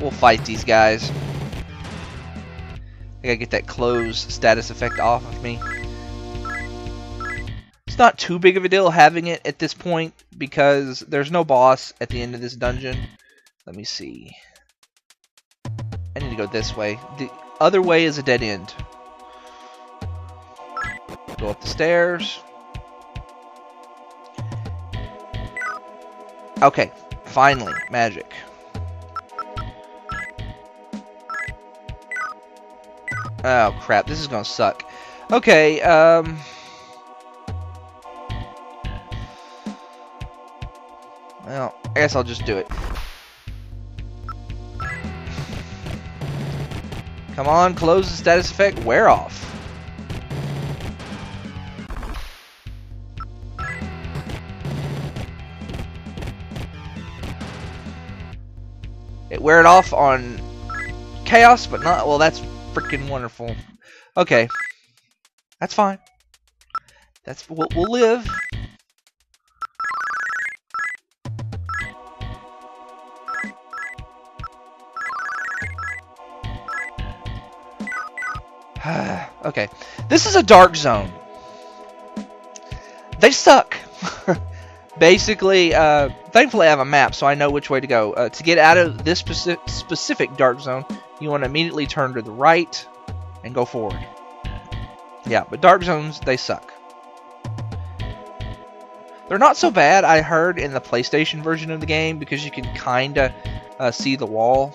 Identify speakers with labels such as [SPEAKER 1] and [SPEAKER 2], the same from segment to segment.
[SPEAKER 1] we'll fight these guys. I gotta get that close status effect off of me. It's not too big of a deal having it at this point because there's no boss at the end of this dungeon. Let me see. I need to go this way. The other way is a dead end. Go up the stairs. Okay, finally, magic. Oh crap, this is gonna suck. Okay, um... Well, I guess I'll just do it. Come on, close the status effect, wear off. It wear it off on chaos, but not, well that's freaking wonderful. Okay. That's fine. That's, we'll, we'll live. okay. This is a dark zone. They suck. Basically, uh, thankfully I have a map, so I know which way to go. Uh, to get out of this speci specific dark zone, you want to immediately turn to the right and go forward. Yeah, but dark zones, they suck. They're not so bad, I heard, in the PlayStation version of the game, because you can kind of uh, see the wall.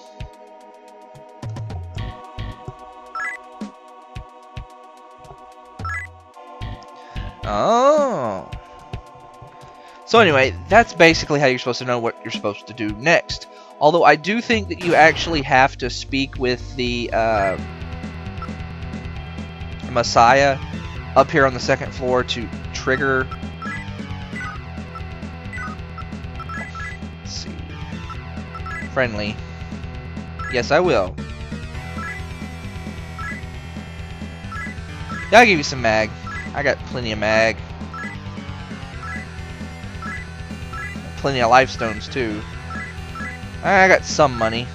[SPEAKER 1] Oh. So anyway, that's basically how you're supposed to know what you're supposed to do next. Although I do think that you actually have to speak with the uh, Messiah up here on the second floor to trigger. Let's see. Friendly. Yes, I will. Yeah, I'll give you some mag. I got plenty of mag. Plenty of life stones too. I got some money.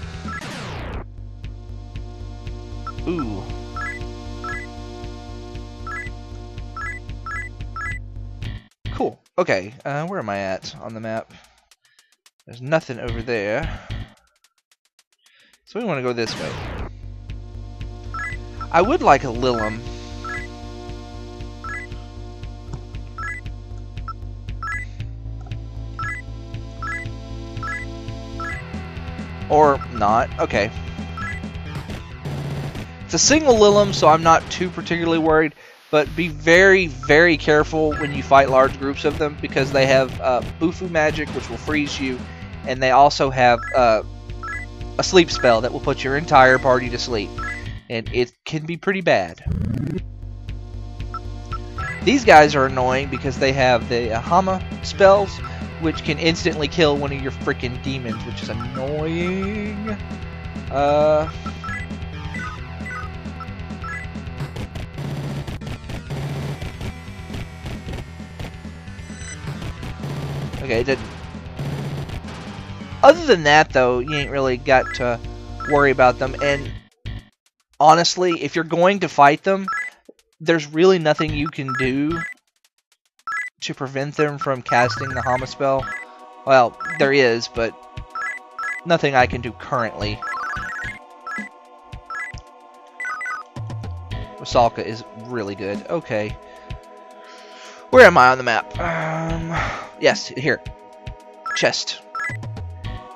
[SPEAKER 1] Ooh. Cool. Okay, uh, where am I at on the map? There's nothing over there. So we want to go this way. I would like a Lilim. Or not. Okay. It's a single Lilim, so I'm not too particularly worried. But be very, very careful when you fight large groups of them because they have uh, Bufu magic, which will freeze you, and they also have uh, a sleep spell that will put your entire party to sleep. And it can be pretty bad. These guys are annoying because they have the uh, Hama spells, which can instantly kill one of your freaking demons, which is annoying. Uh. Okay, did. Other than that, though, you ain't really got to worry about them. And honestly, if you're going to fight them, there's really nothing you can do to prevent them from casting the Hama spell. Well, there is, but nothing I can do currently. Rusalka is really good. Okay. Where am I on the map? Um, yes, here. Chest.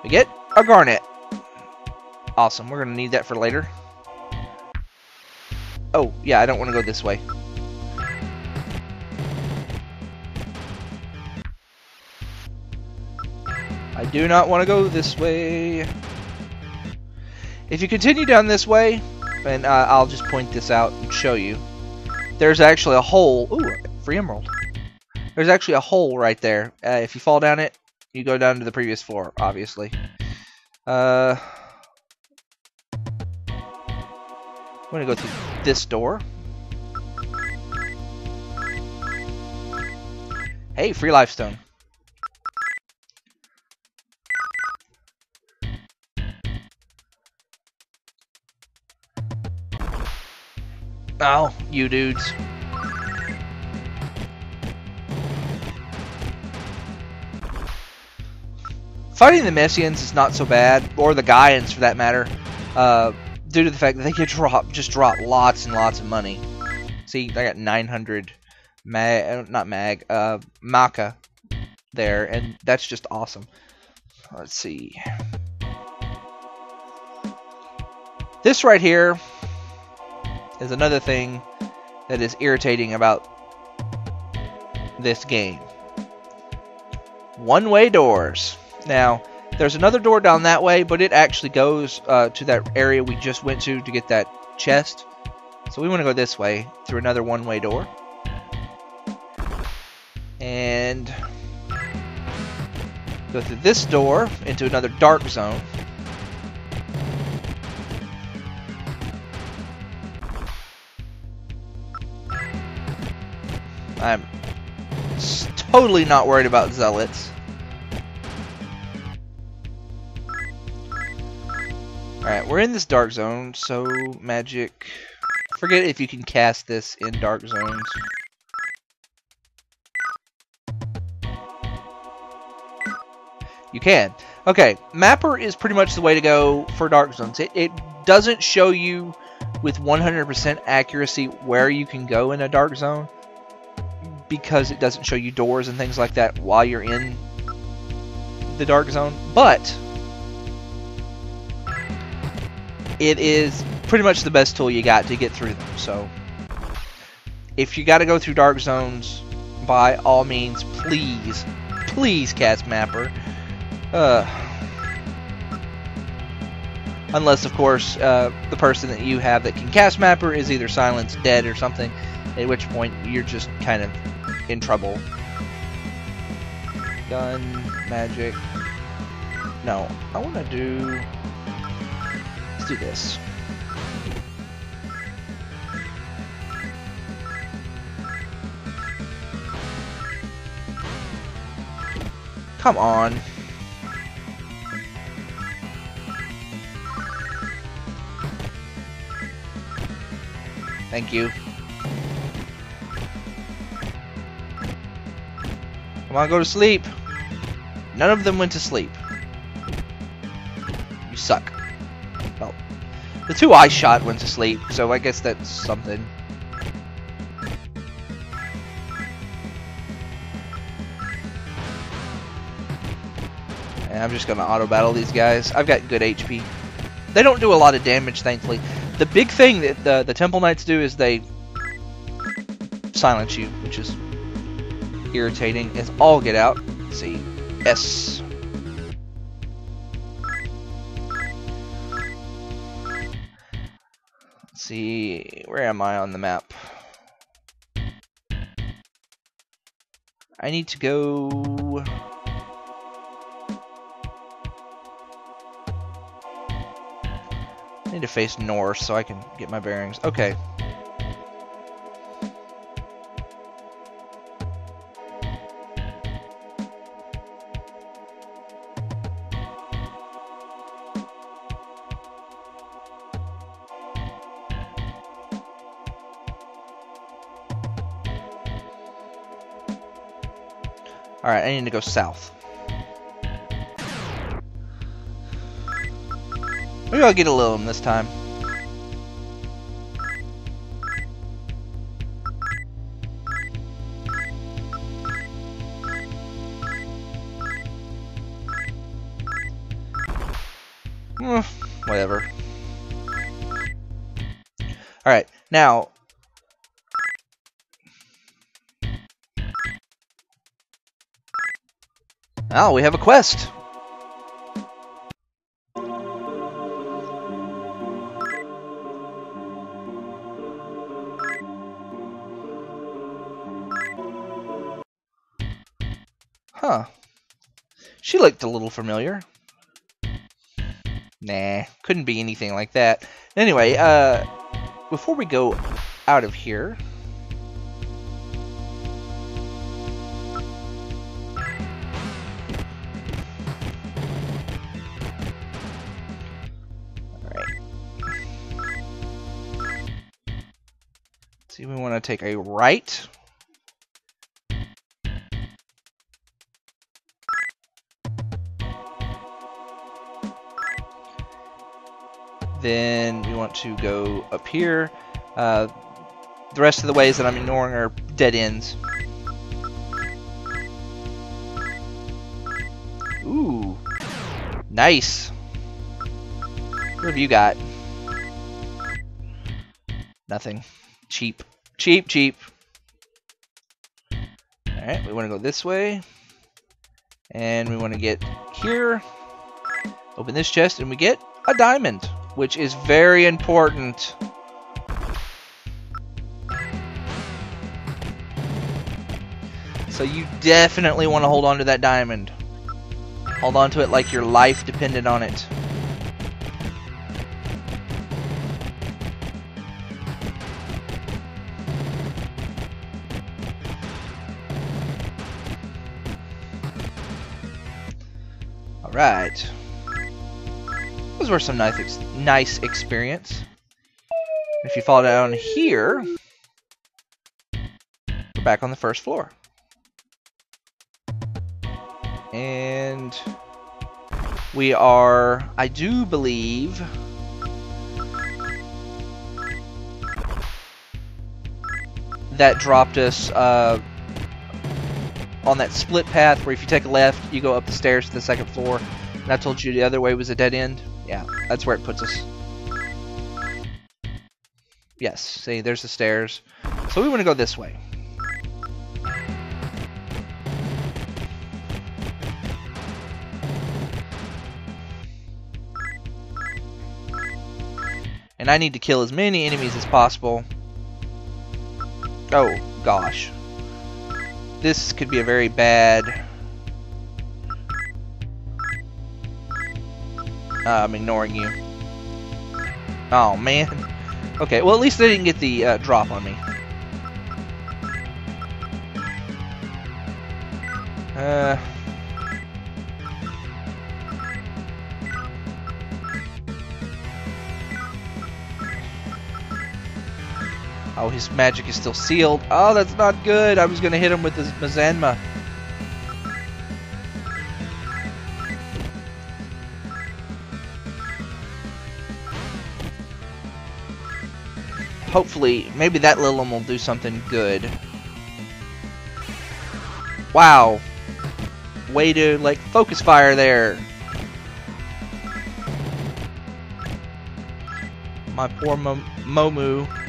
[SPEAKER 1] We get a garnet. Awesome. We're going to need that for later. Oh, yeah, I don't want to go this way. Do not want to go this way. If you continue down this way, and uh, I'll just point this out and show you, there's actually a hole. Ooh, free emerald. There's actually a hole right there. Uh, if you fall down it, you go down to the previous floor, obviously. Uh, I'm going to go through this door. Hey, free life Oh, you dudes. Fighting the Messians is not so bad, or the Gaians for that matter, uh, due to the fact that they can drop, just drop lots and lots of money. See, I got 900 mag, uh, not mag, uh, Maka there, and that's just awesome. Let's see. This right here is another thing that is irritating about this game. One-way doors. Now, there's another door down that way, but it actually goes uh, to that area we just went to to get that chest. So we want to go this way through another one-way door. And go through this door into another dark zone. I'm totally not worried about zealots. Alright, we're in this dark zone, so magic... Forget if you can cast this in dark zones. You can. Okay, Mapper is pretty much the way to go for dark zones. It, it doesn't show you with 100% accuracy where you can go in a dark zone because it doesn't show you doors and things like that while you're in the dark zone. But it is pretty much the best tool you got to get through them. So if you got to go through dark zones, by all means, please, please cast Mapper. Uh, unless, of course, uh, the person that you have that can cast Mapper is either silenced, dead, or something, at which point you're just kind of in trouble. Gun, magic. No, I want to do... Let's do this. Come on. Thank you. Come on, go to sleep. None of them went to sleep. You suck. Well, the two I shot went to sleep, so I guess that's something. And I'm just gonna auto battle these guys. I've got good HP. They don't do a lot of damage, thankfully. The big thing that the, the Temple Knights do is they silence you, which is irritating as all get out. See. S. See. Where am I on the map? I need to go... I need to face north so I can get my bearings. Okay. I need to go south. Maybe I'll get a little of them this time. Eh, whatever. Alright, now, Oh, we have a quest. Huh. She looked a little familiar. Nah, couldn't be anything like that. Anyway, uh, before we go out of here, see, we want to take a right. Then we want to go up here. Uh, the rest of the ways that I'm ignoring are dead ends. Ooh. Nice. What have you got? Nothing. Cheap. Cheap, cheap. Alright, we want to go this way. And we want to get here. Open this chest and we get a diamond, which is very important. So you definitely want to hold on to that diamond. Hold on to it like your life depended on it. Alright. Those were some nice, ex nice experience. If you fall down here, we're back on the first floor. And we are, I do believe, that dropped us uh, on that split path where if you take a left, you go up the stairs to the second floor. And I told you the other way was a dead end. Yeah, that's where it puts us. Yes, see, there's the stairs. So we want to go this way. And I need to kill as many enemies as possible. Oh, gosh. This could be a very bad... Uh, I'm ignoring you. Oh, man. Okay, well, at least they didn't get the uh, drop on me. Uh... Oh, his magic is still sealed. Oh, that's not good. I was going to hit him with his Mazanma. Hopefully, maybe that Lilim will do something good. Wow. Way to, like, focus fire there. My poor Mo Momu.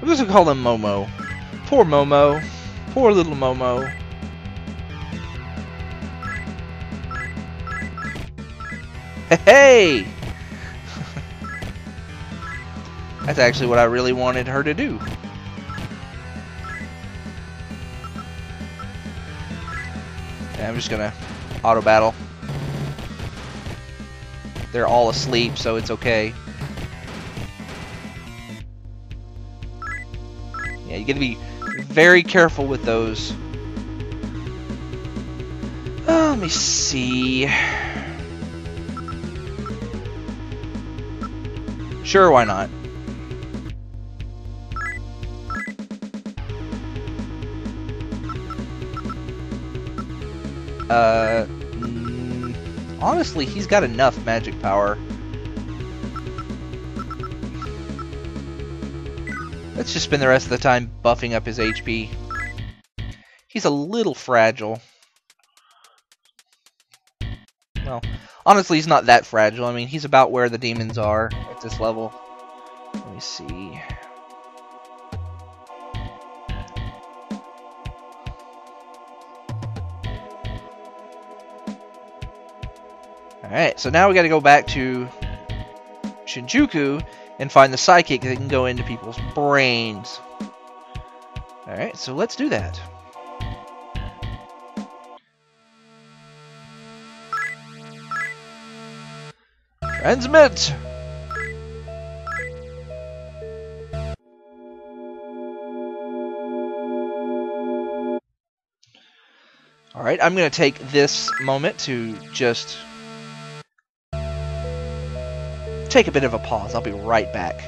[SPEAKER 1] I'm just gonna call him Momo. Poor Momo. Poor little Momo. Hey! That's actually what I really wanted her to do. Yeah, I'm just gonna auto battle. They're all asleep, so it's okay. You gotta be very careful with those. Oh, let me see. Sure, why not? Uh, mm, honestly, he's got enough magic power. Let's just spend the rest of the time buffing up his HP. He's a little fragile. Well, honestly, he's not that fragile. I mean, he's about where the demons are at this level. Let me see. Alright, so now we gotta go back to Shinjuku and find the psychic that can go into people's brains. Alright, so let's do that. Transmit! Alright, I'm going to take this moment to just take a bit of a pause. I'll be right back.